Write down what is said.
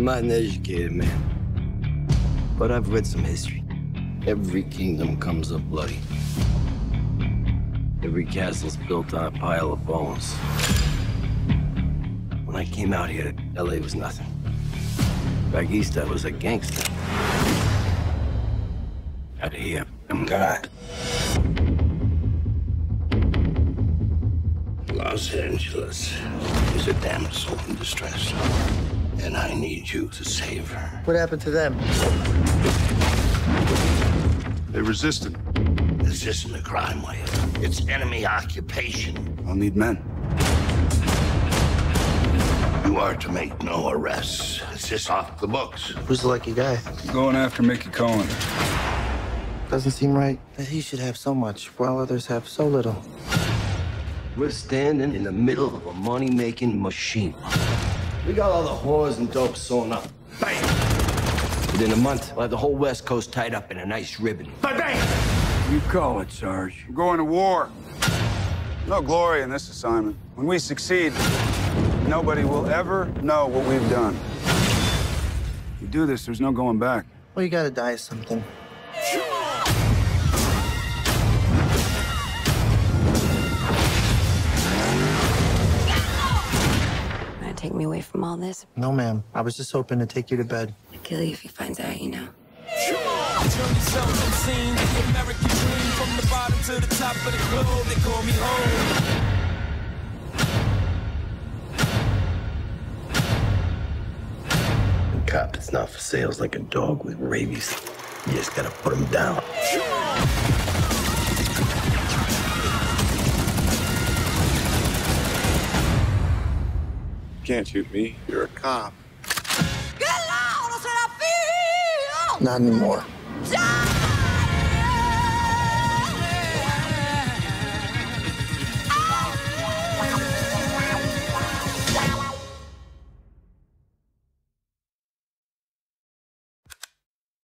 I'm not an educated man, but I've read some history. Every kingdom comes up bloody. Every castle's built on a pile of bones. When I came out here, LA was nothing. Back east, I was a gangster. Out here, I'm God. Los Angeles is a damsel in distress. And I need you to save her. What happened to them? They resisted. This isn't a crime wave. It's enemy occupation. I'll need men. You are to make no arrests. It's just off the books. Who's the lucky guy? Going after Mickey Cohen. Doesn't seem right that he should have so much while others have so little. We're standing in the middle of a money-making machine. We got all the whores and dope sewn up. Bang! Within a month, we'll have the whole West Coast tied up in a nice ribbon. Bang, bang! You call it, Sarge. We're going to war. No glory in this assignment. When we succeed, nobody will ever know what we've done. You do this, there's no going back. Well, you gotta die of something. Me away from all this? No, ma'am. I was just hoping to take you to bed. I'll kill you if he finds out, you know. Journey seldom seen. The American dream from the bottom to the top of the globe. They call me home. A cop that's not for sale is like a dog with rabies. You just gotta put him down. You can't shoot me. You're a cop. Not anymore. Die!